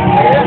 Yeah.